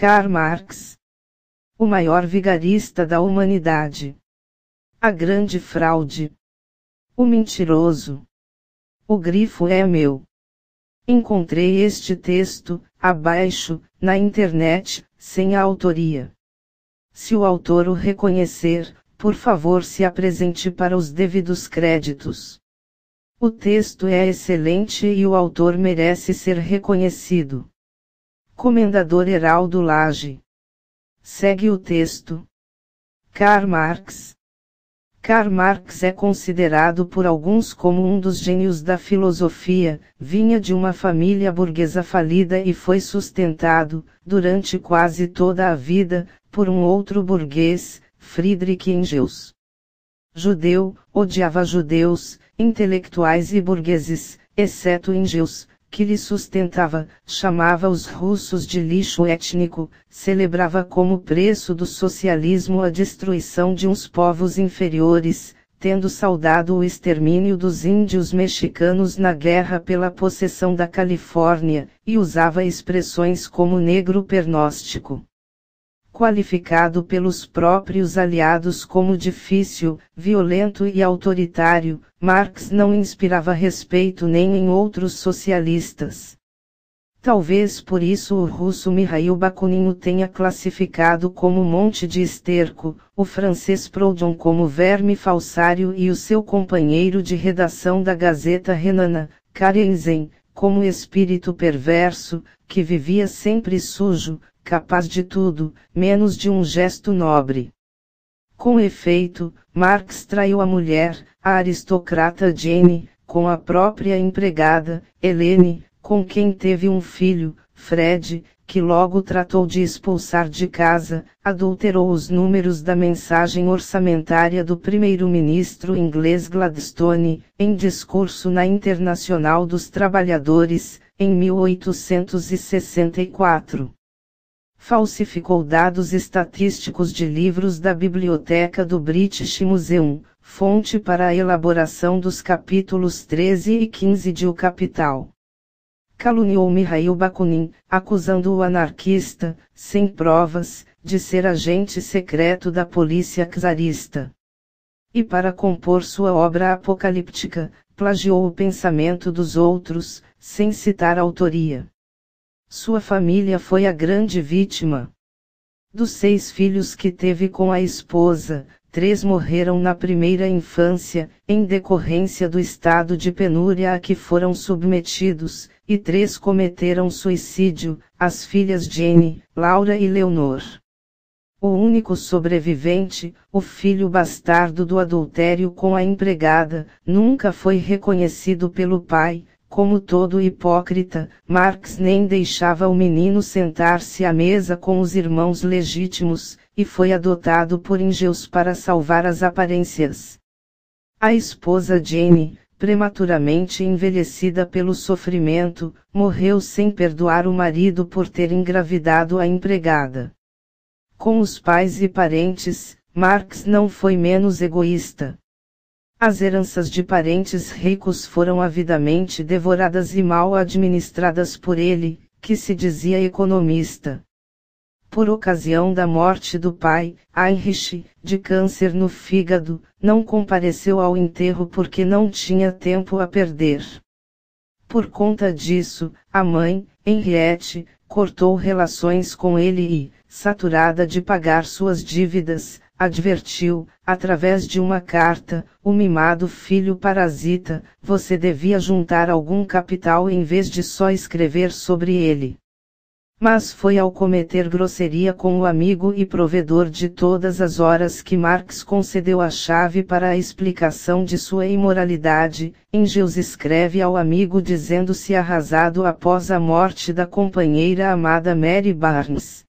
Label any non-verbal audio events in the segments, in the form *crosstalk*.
Karl Marx. O maior vigarista da humanidade. A grande fraude. O mentiroso. O grifo é meu. Encontrei este texto, abaixo, na internet, sem a autoria. Se o autor o reconhecer, por favor se apresente para os devidos créditos. O texto é excelente e o autor merece ser reconhecido. Comendador Heraldo Lage. Segue o texto. Karl Marx. Karl Marx é considerado por alguns como um dos gênios da filosofia, vinha de uma família burguesa falida e foi sustentado, durante quase toda a vida, por um outro burguês, Friedrich Engels. Judeu, odiava judeus, intelectuais e burgueses, exceto Engels, que lhe sustentava, chamava os russos de lixo étnico, celebrava como preço do socialismo a destruição de uns povos inferiores, tendo saudado o extermínio dos índios mexicanos na guerra pela possessão da Califórnia, e usava expressões como negro pernóstico qualificado pelos próprios aliados como difícil, violento e autoritário, Marx não inspirava respeito nem em outros socialistas. Talvez por isso o russo Mikhail Bakunin o tenha classificado como monte de esterco, o francês Proudhon como verme falsário e o seu companheiro de redação da Gazeta Renana, Karenzen, como espírito perverso, que vivia sempre sujo, capaz de tudo, menos de um gesto nobre. Com efeito, Marx traiu a mulher, a aristocrata Jane, com a própria empregada, Helene, com quem teve um filho, Fred, que logo tratou de expulsar de casa, adulterou os números da mensagem orçamentária do primeiro-ministro inglês Gladstone, em discurso na Internacional dos Trabalhadores, em 1864 falsificou dados estatísticos de livros da biblioteca do British Museum, fonte para a elaboração dos capítulos 13 e 15 de O Capital. Caluniou Mihail Bakunin, acusando o anarquista, sem provas, de ser agente secreto da polícia czarista. E para compor sua obra apocalíptica, plagiou o pensamento dos outros, sem citar autoria. Sua família foi a grande vítima. Dos seis filhos que teve com a esposa, três morreram na primeira infância, em decorrência do estado de penúria a que foram submetidos, e três cometeram suicídio, as filhas Jenny, Laura e Leonor. O único sobrevivente, o filho bastardo do adultério com a empregada, nunca foi reconhecido pelo pai, como todo hipócrita, Marx nem deixava o menino sentar-se à mesa com os irmãos legítimos, e foi adotado por Engels para salvar as aparências. A esposa Jane, prematuramente envelhecida pelo sofrimento, morreu sem perdoar o marido por ter engravidado a empregada. Com os pais e parentes, Marx não foi menos egoísta. As heranças de parentes ricos foram avidamente devoradas e mal administradas por ele, que se dizia economista. Por ocasião da morte do pai, Heinrich, de câncer no fígado, não compareceu ao enterro porque não tinha tempo a perder. Por conta disso, a mãe, Henriette, cortou relações com ele e, saturada de pagar suas dívidas, advertiu, através de uma carta, o mimado filho parasita, você devia juntar algum capital em vez de só escrever sobre ele. Mas foi ao cometer grosseria com o amigo e provedor de todas as horas que Marx concedeu a chave para a explicação de sua imoralidade. Engels escreve ao amigo dizendo-se arrasado após a morte da companheira amada Mary Barnes.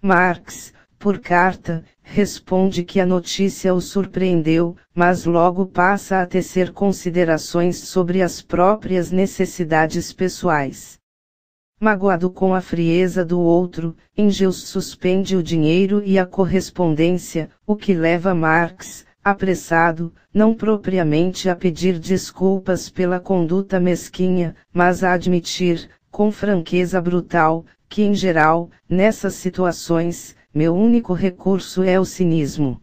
Marx, por carta, responde que a notícia o surpreendeu, mas logo passa a tecer considerações sobre as próprias necessidades pessoais. Magoado com a frieza do outro, Engels suspende o dinheiro e a correspondência, o que leva Marx, apressado, não propriamente a pedir desculpas pela conduta mesquinha, mas a admitir, com franqueza brutal, que em geral, nessas situações, meu único recurso é o cinismo.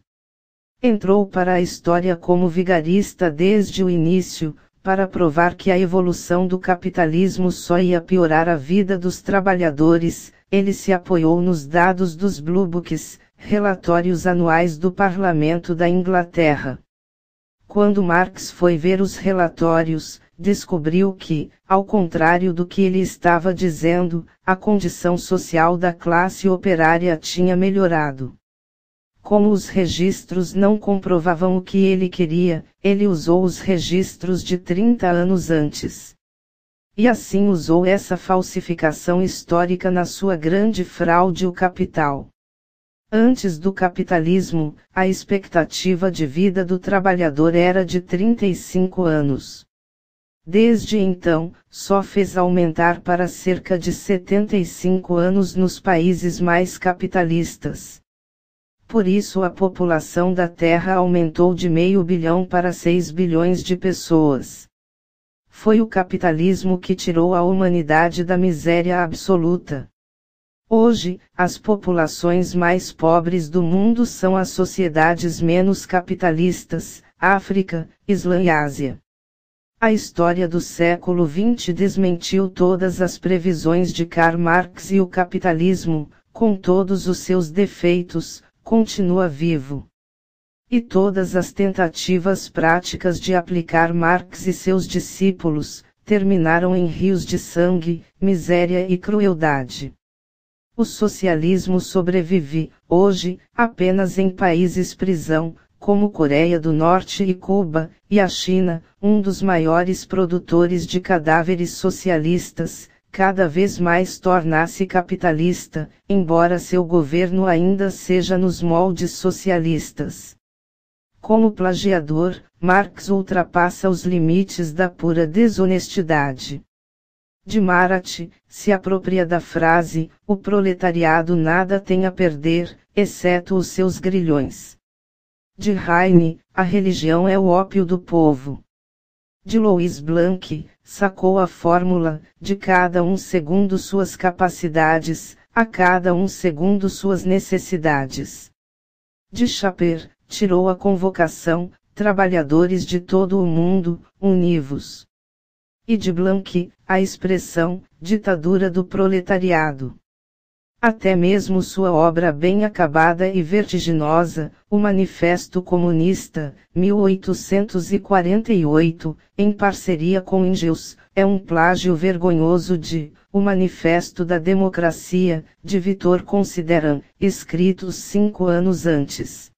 Entrou para a história como vigarista desde o início, para provar que a evolução do capitalismo só ia piorar a vida dos trabalhadores, ele se apoiou nos dados dos Blue Books, relatórios anuais do Parlamento da Inglaterra. Quando Marx foi ver os relatórios, descobriu que, ao contrário do que ele estava dizendo, a condição social da classe operária tinha melhorado. Como os registros não comprovavam o que ele queria, ele usou os registros de 30 anos antes. E assim usou essa falsificação histórica na sua grande fraude o capital. Antes do capitalismo, a expectativa de vida do trabalhador era de 35 anos. Desde então, só fez aumentar para cerca de 75 anos nos países mais capitalistas. Por isso a população da Terra aumentou de meio bilhão para 6 bilhões de pessoas. Foi o capitalismo que tirou a humanidade da miséria absoluta. Hoje, as populações mais pobres do mundo são as sociedades menos capitalistas, África, Islã e Ásia. A história do século XX desmentiu todas as previsões de Karl Marx e o capitalismo, com todos os seus defeitos, continua vivo. E todas as tentativas práticas de aplicar Marx e seus discípulos, terminaram em rios de sangue, miséria e crueldade. O socialismo sobrevive, hoje, apenas em países prisão, como Coreia do Norte e Cuba, e a China, um dos maiores produtores de cadáveres socialistas, cada vez mais torna-se capitalista, embora seu governo ainda seja nos moldes socialistas. Como plagiador, Marx ultrapassa os limites da pura desonestidade. De Marat, se apropria da frase: o proletariado nada tem a perder, exceto os seus grilhões. De Heine, a religião é o ópio do povo. De Louis Blanc, sacou a fórmula, de cada um segundo suas capacidades, a cada um segundo suas necessidades. De Chaper, tirou a convocação, trabalhadores de todo o mundo, univos. E de Blanc, a expressão, ditadura do proletariado. Até mesmo sua obra bem acabada e vertiginosa, o Manifesto Comunista, 1848, em parceria com Engels, é um plágio vergonhoso de O Manifesto da Democracia, de Vitor Consideran, escritos cinco anos antes.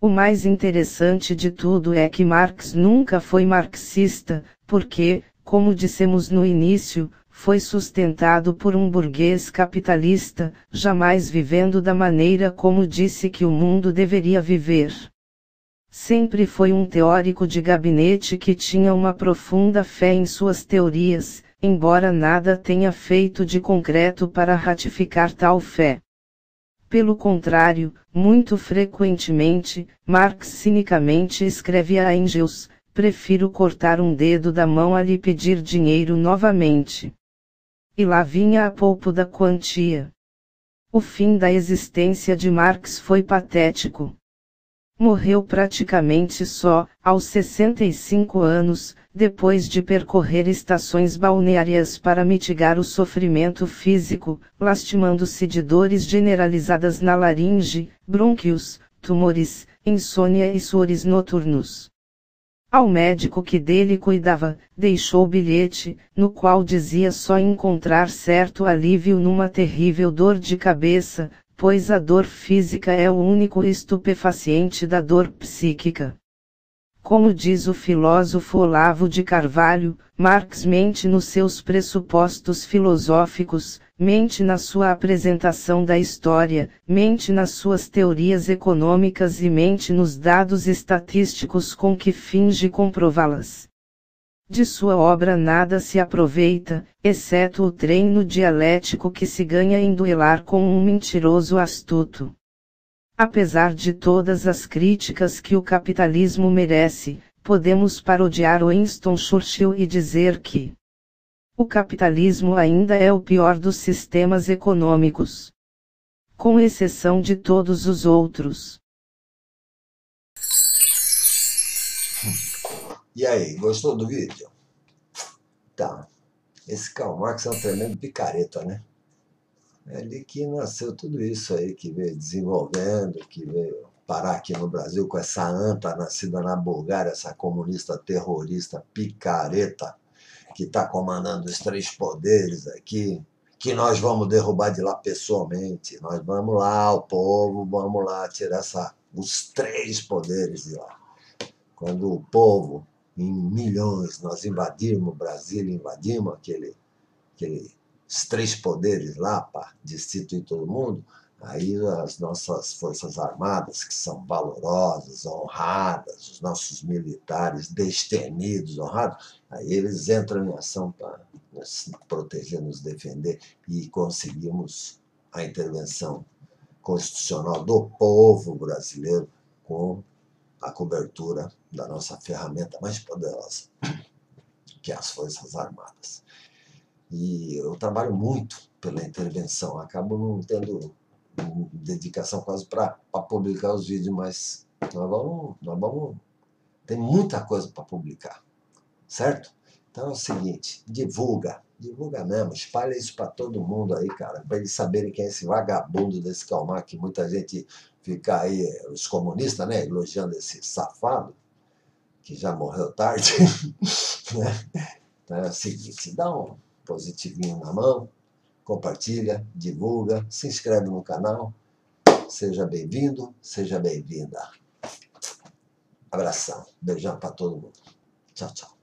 O mais interessante de tudo é que Marx nunca foi marxista, porque, como dissemos no início, foi sustentado por um burguês capitalista, jamais vivendo da maneira como disse que o mundo deveria viver. Sempre foi um teórico de gabinete que tinha uma profunda fé em suas teorias, embora nada tenha feito de concreto para ratificar tal fé. Pelo contrário, muito frequentemente, Marx cinicamente escreve a Engels: prefiro cortar um dedo da mão a lhe pedir dinheiro novamente. E lá vinha a polpo da quantia. O fim da existência de Marx foi patético. Morreu praticamente só, aos 65 anos, depois de percorrer estações balneárias para mitigar o sofrimento físico, lastimando-se de dores generalizadas na laringe, brônquios, tumores, insônia e suores noturnos. Ao médico que dele cuidava, deixou bilhete, no qual dizia só encontrar certo alívio numa terrível dor de cabeça, pois a dor física é o único estupefaciente da dor psíquica. Como diz o filósofo Olavo de Carvalho, Marx mente nos seus pressupostos filosóficos, mente na sua apresentação da história, mente nas suas teorias econômicas e mente nos dados estatísticos com que finge comprová-las. De sua obra nada se aproveita, exceto o treino dialético que se ganha em duelar com um mentiroso astuto. Apesar de todas as críticas que o capitalismo merece, podemos parodiar Winston Churchill e dizer que o capitalismo ainda é o pior dos sistemas econômicos. Com exceção de todos os outros. E aí, gostou do vídeo? Tá. Esse Karl Marx é um tremendo picareta, né? É ali que nasceu tudo isso aí, que veio desenvolvendo, que veio parar aqui no Brasil com essa anta nascida na Bulgária, essa comunista terrorista picareta que está comandando os três poderes aqui, que nós vamos derrubar de lá pessoalmente. Nós vamos lá, o povo, vamos lá tirar essa, os três poderes de lá. Quando o povo, em milhões, nós invadirmos o Brasil, invadimos aquele, aquele, os três poderes lá para destituir todo mundo, aí as nossas forças armadas, que são valorosas, honradas, os nossos militares destemidos, honrados, aí eles entram em ação para nos proteger, nos defender e conseguimos a intervenção constitucional do povo brasileiro com a cobertura da nossa ferramenta mais poderosa, que é as Forças Armadas. E eu trabalho muito pela intervenção, acabo não tendo dedicação quase para publicar os vídeos, mas nós vamos, nós vamos. Tem muita coisa para publicar, certo? Então é o seguinte: divulga, divulga mesmo, espalha isso para todo mundo aí, cara, para eles saberem quem é esse vagabundo desse Calmar, que muita gente fica aí, os comunistas, né, elogiando esse safado, que já morreu tarde. *laughs* né? Então é o seguinte: dá um positivinho na mão compartilha, divulga, se inscreve no canal. Seja bem-vindo, seja bem-vinda. Abração, beijão para todo mundo. Tchau, tchau.